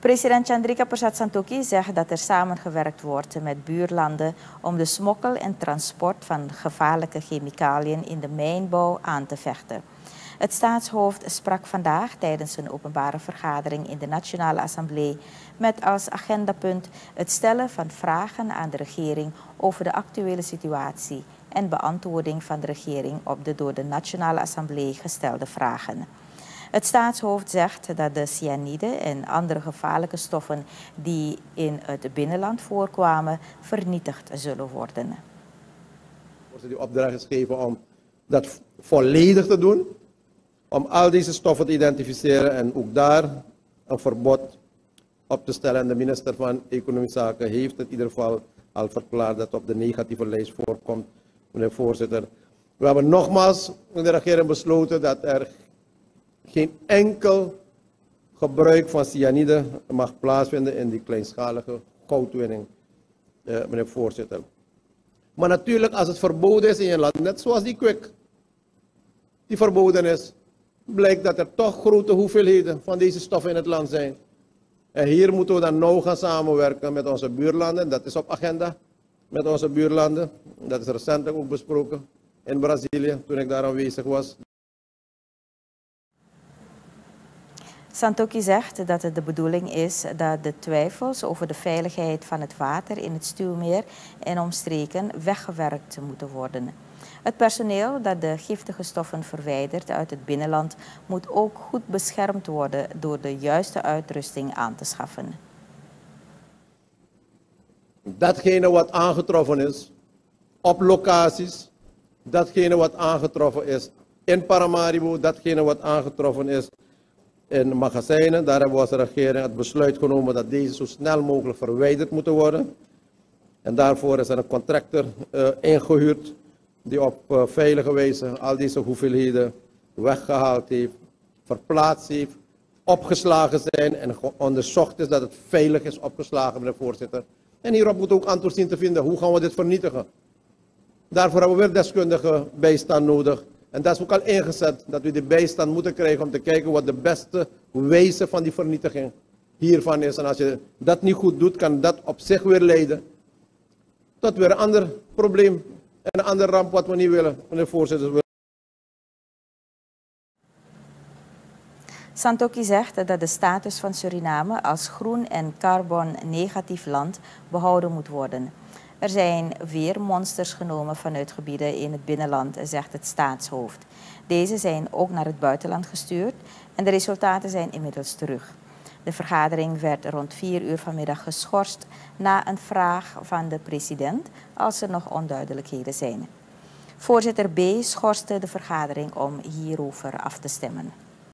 President Chandrika Persat Santokhi zegt dat er samengewerkt wordt met buurlanden om de smokkel en transport van gevaarlijke chemicaliën in de mijnbouw aan te vechten. Het staatshoofd sprak vandaag tijdens een openbare vergadering in de Nationale Assemblée met als agendapunt het stellen van vragen aan de regering over de actuele situatie en beantwoording van de regering op de door de Nationale Assemblée gestelde vragen. Het staatshoofd zegt dat de cyanide en andere gevaarlijke stoffen die in het binnenland voorkwamen vernietigd zullen worden. Die opdracht is gegeven om dat volledig te doen, om al deze stoffen te identificeren en ook daar een verbod op te stellen. En de minister van Economische Zaken heeft in ieder geval al verklaard dat op de negatieve lijst voorkomt, meneer voorzitter. We hebben nogmaals in de regering besloten dat er geen enkel gebruik van cyanide mag plaatsvinden in die kleinschalige goudwinning, eh, meneer voorzitter. Maar natuurlijk, als het verboden is in je land, net zoals die kwik, die verboden is, blijkt dat er toch grote hoeveelheden van deze stoffen in het land zijn. En hier moeten we dan nauw gaan samenwerken met onze buurlanden. Dat is op agenda met onze buurlanden. Dat is recentelijk ook besproken in Brazilië, toen ik daar aanwezig was. Santoki zegt dat het de bedoeling is dat de twijfels over de veiligheid van het water in het stuwmeer en omstreken weggewerkt moeten worden. Het personeel dat de giftige stoffen verwijdert uit het binnenland moet ook goed beschermd worden door de juiste uitrusting aan te schaffen. Datgene wat aangetroffen is op locaties, datgene wat aangetroffen is in Paramaribo, datgene wat aangetroffen is in magazijnen. Daar hebben we als regering het besluit genomen dat deze zo snel mogelijk verwijderd moeten worden. En daarvoor is er een contractor uh, ingehuurd die op uh, veilige wijze al deze hoeveelheden weggehaald heeft, verplaatst heeft, opgeslagen zijn en onderzocht is dat het veilig is opgeslagen, meneer voorzitter. En hierop moet ook antwoord zien te vinden, hoe gaan we dit vernietigen? Daarvoor hebben we weer deskundige bijstand nodig. En dat is ook al ingezet, dat we de bijstand moeten krijgen om te kijken wat de beste wijze van die vernietiging hiervan is. En als je dat niet goed doet, kan dat op zich weer leiden tot weer een ander probleem en een andere ramp wat we niet willen, meneer voorzitter. Santoki zegt dat de status van Suriname als groen en carbon-negatief land behouden moet worden. Er zijn weer monsters genomen vanuit gebieden in het binnenland, zegt het staatshoofd. Deze zijn ook naar het buitenland gestuurd en de resultaten zijn inmiddels terug. De vergadering werd rond 4 uur vanmiddag geschorst na een vraag van de president als er nog onduidelijkheden zijn. Voorzitter B schorste de vergadering om hierover af te stemmen.